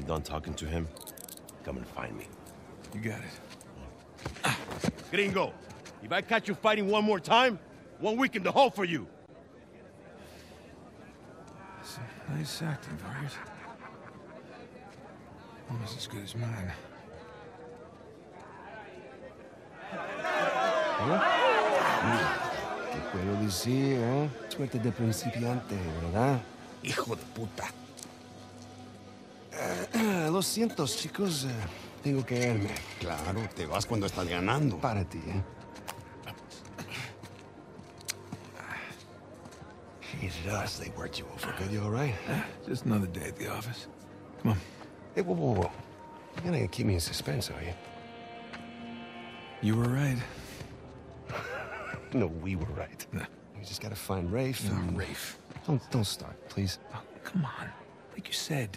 you're done talking to him, come and find me. You got it. Gringo, if I catch you fighting one more time, one week in the hole for you. Nice acting, Vargas. Almost as good as mine. ¿Qué puedo decir, eh? Suerte de principiante, ¿verdad? Hijo de puta. Eh, lo siento, chicos. eh, tengo que irme. Claro, te vas cuando estás ganando. Para ti, ¿eh? Jesus, they worked you over good. You all right? Just another day at the office. Come on. Hey, whoa, whoa, whoa. You're gonna keep me in suspense, are you? You were right. No, we were right. No. You just gotta find Rafe No, and... Rafe. Don't, don't start, please. Oh, come on. Like you said,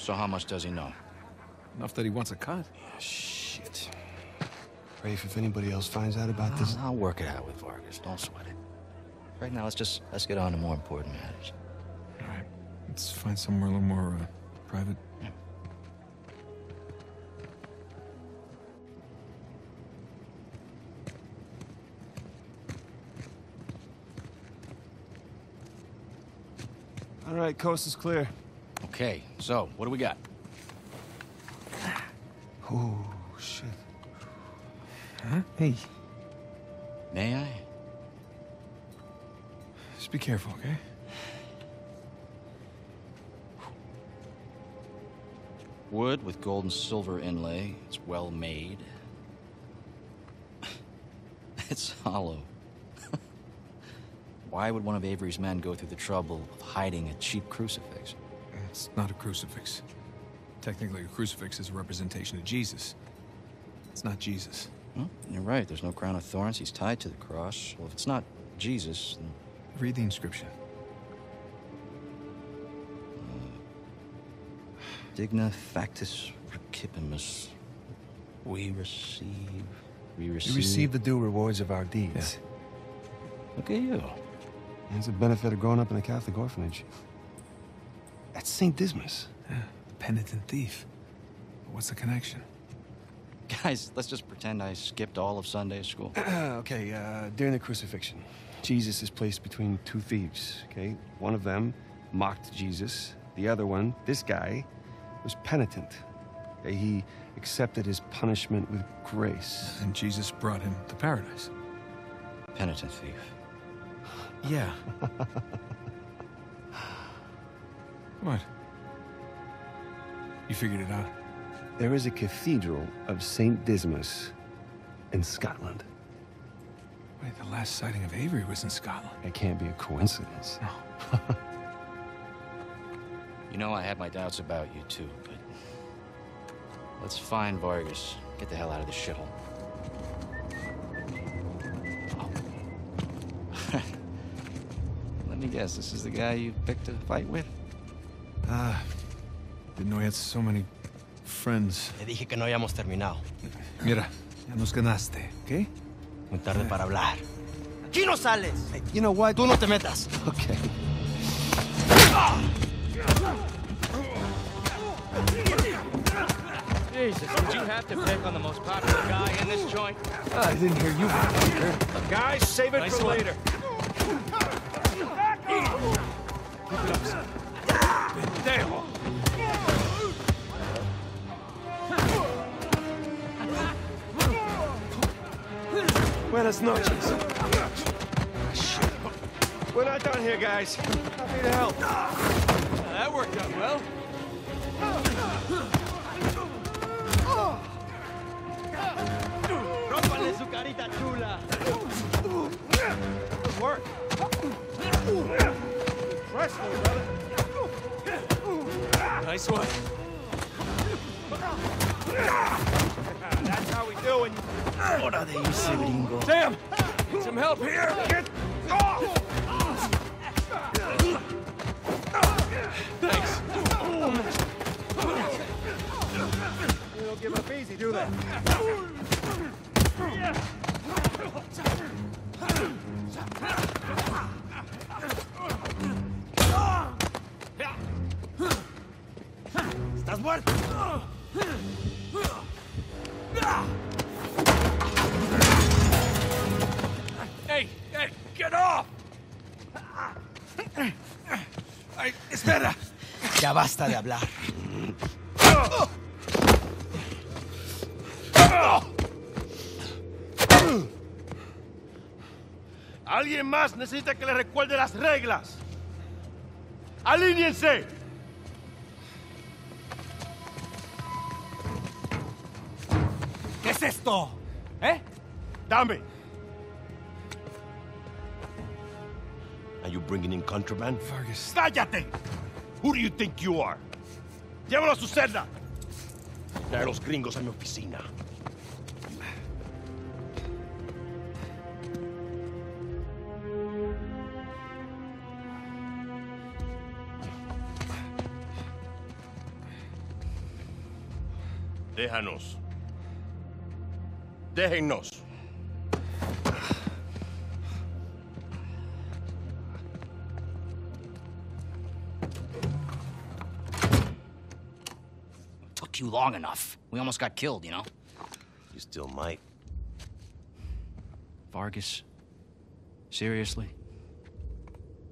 So how much does he know? Enough that he wants a cut. Yeah, Shit. Rafe, if anybody else finds out about this... I'll, I'll work it out with Vargas. Don't sweat it. Right now, let's just let's get on to more important matters. All right. Let's find somewhere a little more uh, private. All right, coast is clear. Okay, so what do we got? Oh, shit. Huh? Hey, May I? just be careful, okay? Wood with gold and silver inlay. It's well made. it's hollow. Why would one of Avery's men go through the trouble of hiding a cheap crucifix? It's not a crucifix. Technically, a crucifix is a representation of Jesus. It's not Jesus. Well, you're right. There's no crown of thorns. He's tied to the cross. Well, if it's not Jesus, then Read the inscription. Uh, Digna factis recipimus. We receive. We receive. We receive the due rewards of our deeds. Look at you. It's a benefit of growing up in a Catholic orphanage. That's St. Dismas. Yeah, penitent thief. What's the connection? Guys, let's just pretend I skipped all of Sunday school. okay, uh, during the crucifixion, Jesus is placed between two thieves, okay? One of them mocked Jesus. The other one, this guy, was penitent. Okay, he accepted his punishment with grace. And Jesus brought him to paradise. Penitent thief. Yeah. what? You figured it out? There is a cathedral of St. Dismas in Scotland. Wait, the last sighting of Avery was in Scotland. It can't be a coincidence. No. You know, I had my doubts about you too, but. Let's find Vargas. Get the hell out of this shithole. Oh. Let me guess, this is the guy you picked a fight with? Ah, didn't know he had so many friends. Te dije que no hayamos terminado. Mira, ya nos ganaste, ¿ok? Muy tarde para hablar. ¡Aquí no sales! You know what? Tú no te metas. Okay. Jesus, did you have to pick on the most popular guy in this joint? I didn't hear you. Guys, save it Nice for one. later. Pendejo. Buenas noches. We're not done here, guys. Happy to help. That worked out well. Rómpale su carita chula. Good work. Wrestling, brother. Nice one. That's how we do it. Hora de irse, gringo. Sam! Need some help here! Get off! Thanks. They don't give up easy, do they? ¿Estás muerto? Hey, get off! Ay, espera. Ya basta de hablar. Alguien más necesita que le recuerde las reglas. ¡Alíñense! Es esto? ¿Eh? Dame. Are you bringing in contraband? Vargas. ¡Cállate! Who do you think you are? Llévalo a su celda. Trae a los gringos a mi oficina. Déjanos. Déjennos. Took you long enough. We almost got killed, you know? You still might. Vargas. Seriously?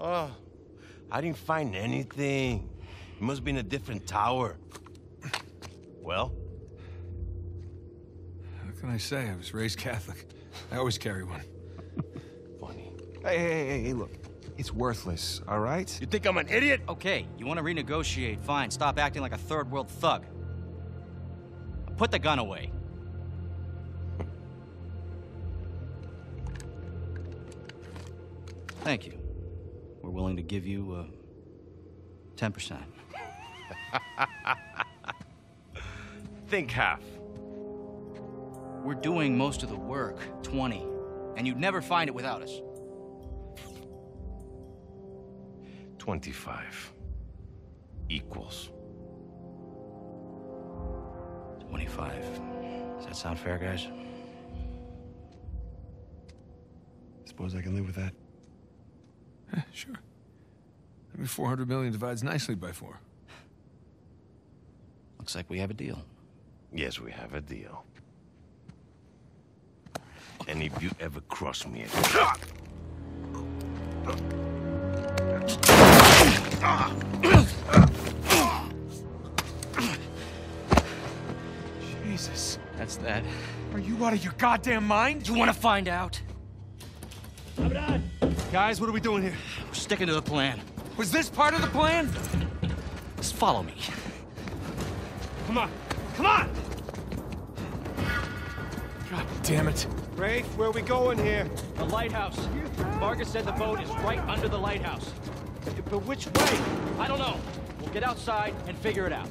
Oh, I didn't find anything. It must be in a different tower. Well, How can I say? I was raised Catholic. I always carry one. funny. Hey, hey, hey, hey, look. It's worthless, all right? You think I'm an idiot? Okay, you want to renegotiate? Fine. Stop acting like a third world thug. Put the gun away. Thank you. We're willing to give you uh, 10%. Think half. We're doing most of the work, 20, and you'd never find it without us. 25. Equals. 25. Does that sound fair, guys? Suppose I can live with that. Eh, sure. I mean, 400 million divides nicely by four. Looks like we have a deal. Yes, we have a deal. And if you ever cross me again... Jesus. That's that. Are you out of your goddamn mind? You want to find out? Guys, what are we doing here? We're sticking to the plan. Was this part of the plan? Just follow me. Come on! Come on! God damn it. Rafe, where are we going here? The lighthouse. Vargas said the boat is right under the lighthouse. But which way? I don't know. We'll get outside and figure it out.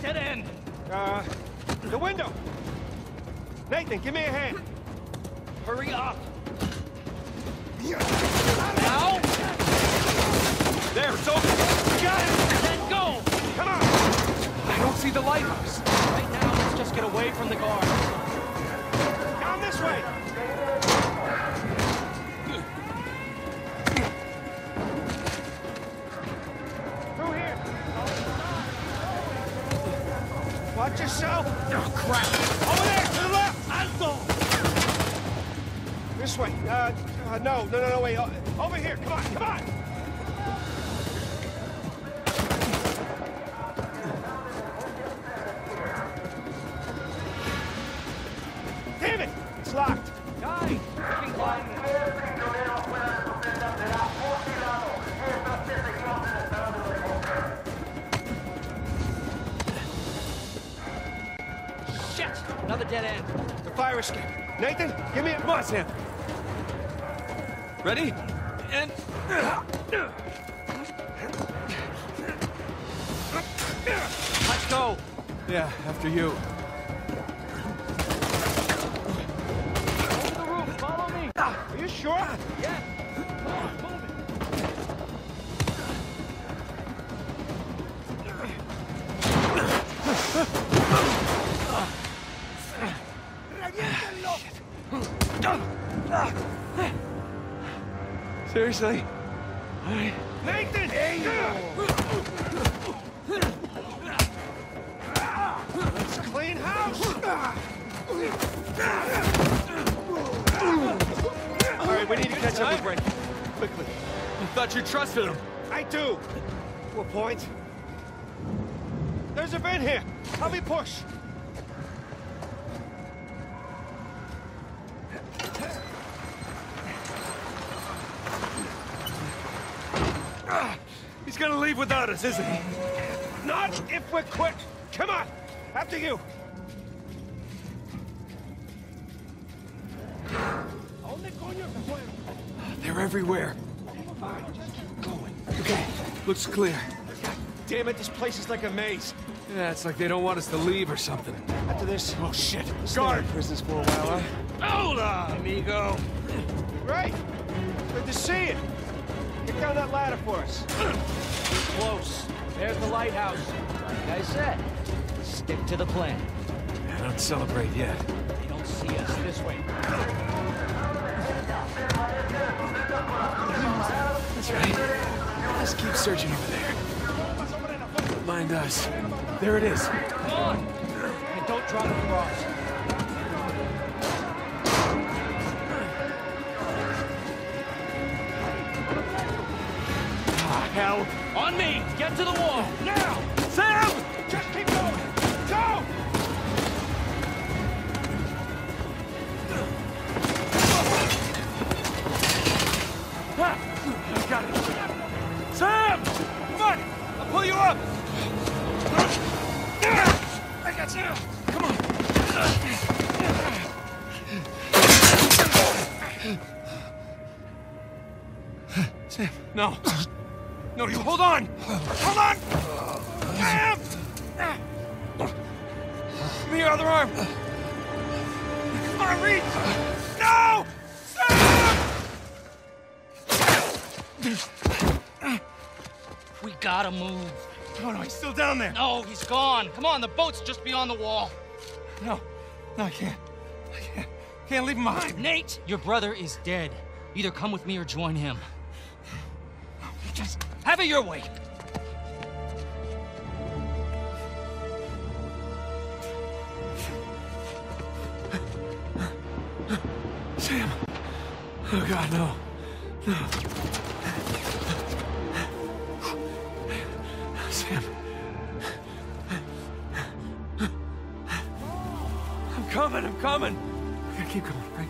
Dead end. Uh, the window. Nathan, give me a hand. Hurry up. Now. There, it's open. Got it. Then go. Come on. I don't see the lighthouse. Right now, let's just get away from the guard. Way. Through here. Watch yourself. Oh, crap. Over there, to the left. Alto. This way. Uh, uh no, no, no, no, wait. Uh, over here. Come on, come on. Another dead end. The fire escape. Nathan, give me a Come on, Sam. Ready? And... Let's go. Yeah, after you. the roof. Follow me. Ah, are you sure? Seriously? Nathan! There you go! Let's clean house! All right, we need to catch up with Brent. Quickly. I thought you trusted him. I do. To a point. There's a vent here. Help me push. Gonna leave without us, isn't he? Not if we're quick. Come on. After you. They're everywhere. Going. Okay, looks clear. Damn it, this place is like a maze. Yeah, it's like they don't want us to leave or something. After this, Oh shit! guard prisons for a while, huh? Hold on, amigo. Right. Good to see you. Get down that ladder for us. Close. There's the lighthouse. Like I said, stick to the plan. I don't celebrate yet. They don't see us this way. That's right. Let's keep searching over there. Mind us. There it is. Come on. And don't drop the cross. On me. Get to the wall. Now. Sam! Just keep going. Go! I got it. Sam! Come on! I'll pull you up! I got you! Come on! Sam, no. No, you hold on! Hold on! Give me your other arm! Come on, reach! No! Sam! We gotta move. No, no, he's still down there. No, he's gone. Come on, the boat's just beyond the wall. No, no, I can't. I can't. Can't leave him behind. Nate, your brother is dead. Either come with me or join him. Have it your way. Sam. Oh God, no. No. Sam. I'm coming, I'm coming. I gotta keep going, right?